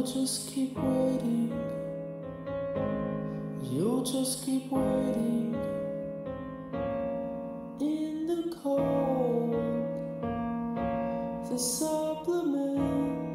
You'll just keep waiting. You'll just keep waiting in the cold. The supplement.